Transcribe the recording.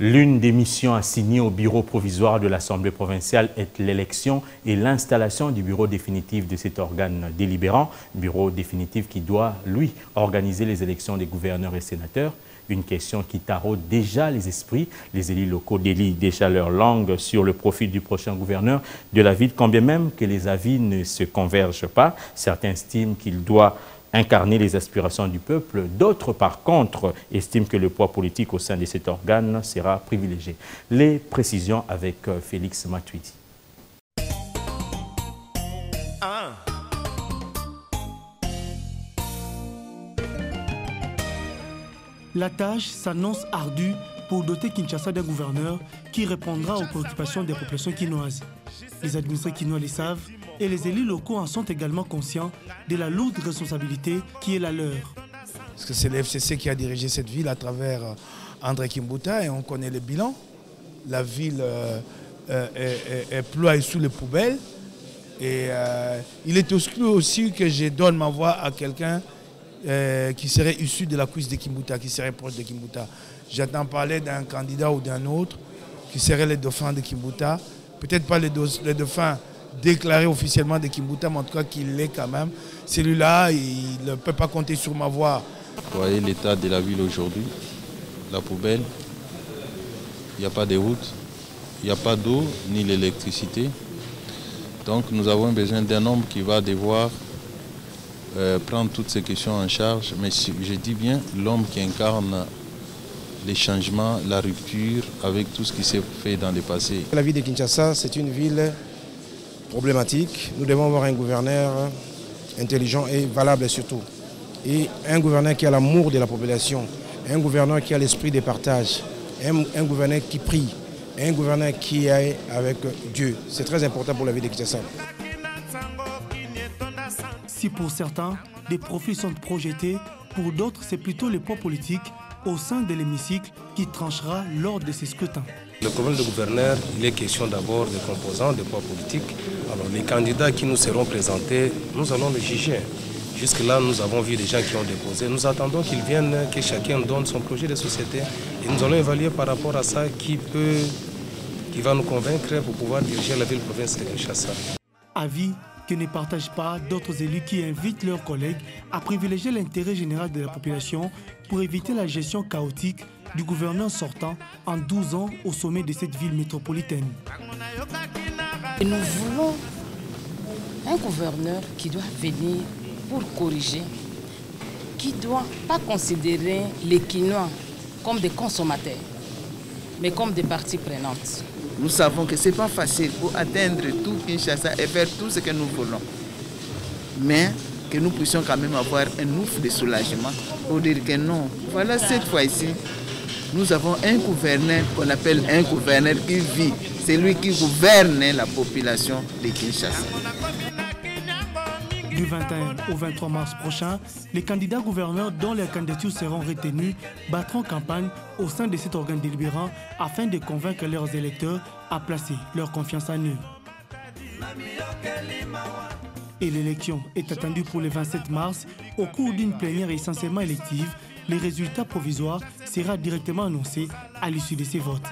L'une des missions assignées au bureau provisoire de l'Assemblée provinciale est l'élection et l'installation du bureau définitif de cet organe délibérant, bureau définitif qui doit, lui, organiser les élections des gouverneurs et sénateurs. Une question qui taraude déjà les esprits. Les élus locaux délient déjà leur langue sur le profil du prochain gouverneur de la ville, quand bien même que les avis ne se convergent pas. Certains estiment qu'il doit incarner les aspirations du peuple. D'autres, par contre, estiment que le poids politique au sein de cet organe sera privilégié. Les précisions avec euh, Félix Matuidi. La tâche s'annonce ardue pour doter Kinshasa d'un gouverneur qui répondra aux préoccupations des populations quinoises. Les administrés quinois les savent, et les élus locaux en sont également conscients de la lourde responsabilité qui est la leur. Parce que c'est l'FCC qui a dirigé cette ville à travers euh, André Kimbuta et on connaît le bilan. La ville euh, euh, est, ploie sous les poubelles. Et il est exclu aussi que je donne ma voix à quelqu'un qui serait issu de la cuisse de Kimbuta, qui serait proche de Kimbuta. J'attends parler d'un candidat ou d'un autre qui serait le dauphin de Kimbuta. Peut-être pas le dauphin déclaré officiellement de Kimbuta, mais en tout cas qu'il l'est quand même. Celui-là, il ne peut pas compter sur ma voix. Vous voyez l'état de la ville aujourd'hui, la poubelle, il n'y a pas de route, il n'y a pas d'eau ni l'électricité. Donc nous avons besoin d'un homme qui va devoir euh, prendre toutes ces questions en charge. Mais je dis bien l'homme qui incarne les changements, la rupture avec tout ce qui s'est fait dans le passé. La ville de Kinshasa, c'est une ville problématique. Nous devons avoir un gouverneur intelligent et valable surtout. Et un gouverneur qui a l'amour de la population, un gouverneur qui a l'esprit de partage, un, gouverneur qui prie, un gouverneur qui est avec Dieu. C'est très important pour la vie de Kinshasa. Si pour certains, des profits sont projetés, pour d'autres, c'est plutôt le poids politique au sein de l'hémicycle qui tranchera lors de ces scrutins. Le problème de gouverneur, il est question d'abord des composants, des poids politiques. Alors les candidats qui nous seront présentés, nous allons les juger. Jusque-là, nous avons vu des gens qui ont déposé. Nous attendons qu'ils viennent, que chacun donne son projet de société. Et nous allons évaluer par rapport à ça qui peut, qui va nous convaincre pour pouvoir diriger la ville province de Kinshasa. Avis que ne partagent pas d'autres élus qui invitent leurs collègues à privilégier l'intérêt général de la population pour éviter la gestion chaotique du gouverneur sortant en 12 ans au sommet de cette ville métropolitaine. nous voulons un gouverneur qui doit venir pour corriger, qui ne doit pas considérer les Quinois comme des consommateurs, mais comme des parties prenantes. Nous savons que ce n'est pas facile pour atteindre tout Kinshasa et faire tout ce que nous voulons. Mais que nous puissions quand même avoir un ouf de soulagement pour dire que non, voilà cette fois-ci, nous avons un gouverneur qu'on appelle un gouverneur qui vit. C'est lui qui gouverne la population de Kinshasa. Du 21 au 23 mars prochain, les candidats gouverneurs dont les candidatures seront retenues battront campagne au sein de cet organe délibérant afin de convaincre leurs électeurs à placer leur confiance en eux. Et l'élection est attendue pour le 27 mars au cours d'une plénière essentiellement élective les résultats provisoires sera directement annoncés à l'issue de ces votes.